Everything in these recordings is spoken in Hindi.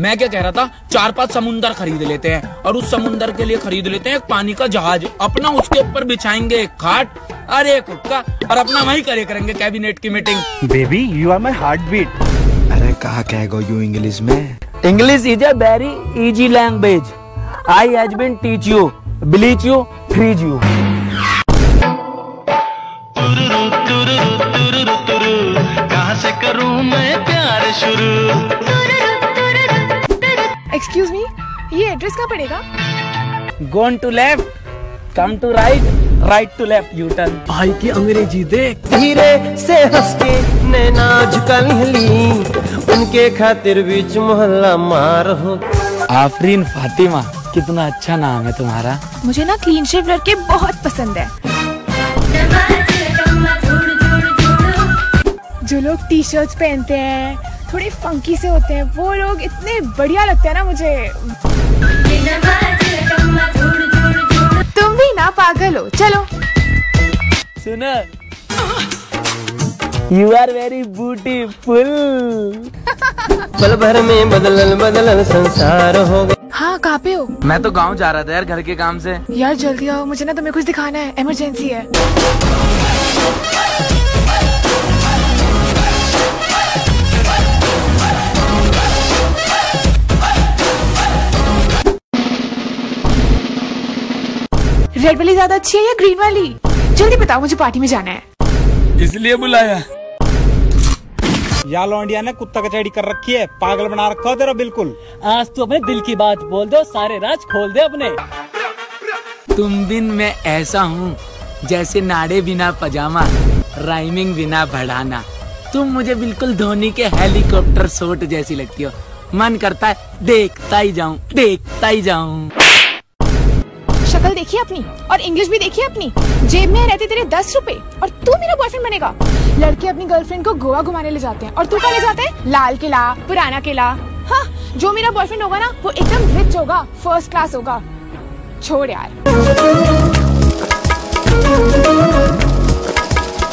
मैं क्या कह रहा था? चार पाँच समुंदर खरीद लेते हैं और उस समुंदर के लिए खरीद लेते हैं एक पानी का जहाज़। अपना उसके ऊपर बिछाएँगे एक खाट। अरे एक हुक्का और अपना वही करे करेंगे कैबिनेट की meeting. Baby you are my heart beat अरे कहा कहेगा यू इंग्लिश में? English is a very easy language I has been teach you bleach you freeze you कहाँ पड़ेगा? Gone to left come to right right to left you turn भाई की अंग्रेज़ी देख। धीरे से हंस के नैना झुका ली। उनके खातिर बीच मोहल्ला मार हो। आफरीन फातिमा कितना अच्छा नाम है तुम्हारा। मुझे ना क्लीन शेव लड़के बहुत पसंद है। जो लोग टी शर्ट पहनते हैं थोड़े फंकी से होते हैं वो लोग इतने बढ़िया लगते हैं ना मुझे। तुम भी ना पागल हो चलो। सुनो। यू आर वेरी ब्यूटीफुल पल भर में बदलल बदलल संसार हो गया। हाँ कहाँ पे हो। मैं तो गाँव जा रहा था यार घर के काम से। यार जल्दी आओ मुझे ना तुम्हें कुछ दिखाना है इमरजेंसी है। रेड वाली ज़्यादा अच्छी है या ग्रीन वाली? जल्दी बताओ मुझे पार्टी में जाना है। इसलिए बुलाया। या लौंडिया ने कुत्ता कचहरी कर रखी है पागल बना रखा हो तेरा बिल्कुल। आज तू अपने दिल की बात बोल दो सारे राज खोल दे अपने। तुम बिन मैं ऐसा हूँ जैसे नाड़े बिना पजामा राइमिंग बिना बढ़ाना तुम मुझे बिल्कुल धोनी के हेलीकॉप्टर शॉट जैसी लगती हो। मन करता है देखता ही जाऊँ देखता ही जाऊँ। शक्ल देखिए अपनी? और इंग्लिश भी देखिए अपनी? जेब में रहते तेरे दस रुपए, और तू मेरा बॉयफ्रेंड बनेगा। लड़के अपनी गर्लफ्रेंड को गोवा घुमाने ले जाते हैं, और तू कहाँ ले जाते हैं? लाल किला, पुराना किला। हाँ जो मेरा बॉयफ्रेंड होगा ना, वो एकदम रिच होगा फ़र्स्ट क्लास होगा। छोड़ यार।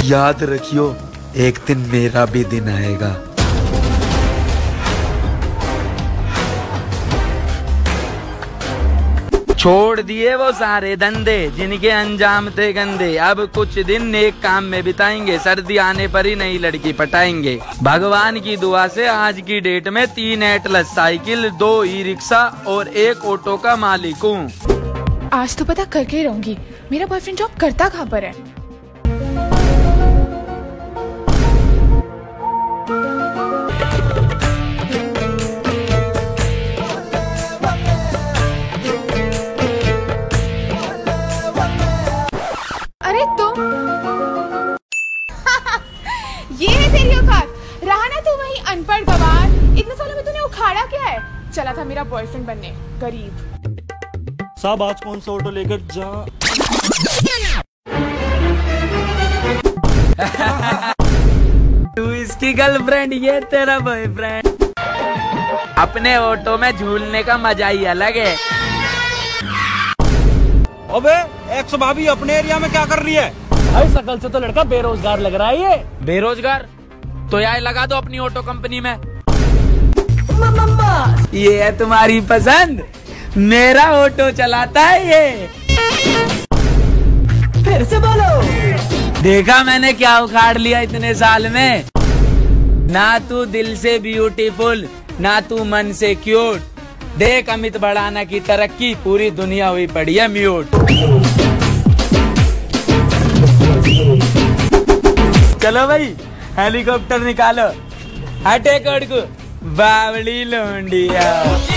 याद रखियो, एक दिन मेरा भी दिन आएगा। छोड़ दिए वो सारे धंधे, जिनके अंजाम थे गंदे। अब कुछ दिन एक काम में बिताएँगे, सर्दी आने पर ही नई लड़की पटाएँगे। भगवान की दुआ से आज की डेट में तीन एटलस साइकिल, दो ई रिक्शा और एक ऑटो का मालिक हूँ। आज तो पता करके रहूँगी। मेरा बॉयफ्रेंड जॉब करता कहाँ पर है? चला था मेरा बॉयफ्रेंड बनने। गरीब। साहब आज कौन सा ऑटो लेकर जा तू इसकी गर्लफ्रेंड ये तेरा बॉयफ्रेंड अपने ऑटो में झूलने का मज़ा ही अलग है। अबे एक सौ भाभी अपने एरिया में क्या कर रही है? भाई सकल से तो लड़का बेरोजगार लग रहा है ये। बेरोजगार? तो यार लगा दो अपनी ऑटो कंपनी में। ये है तुम्हारी पसंद। मेरा ऑटो चलाता है ये। फिर से बोलो। देखा मैंने क्या उखाड़ लिया इतने साल में। ना तू दिल से ब्यूटीफुल ना तू मन से क्यूट देख अमित बढ़ाना की तरक्की पूरी दुनिया हुई पड़ी है म्यूट चलो भाई हेलीकॉप्टर निकालो। हटे कोड को बावड़ी लोंडिया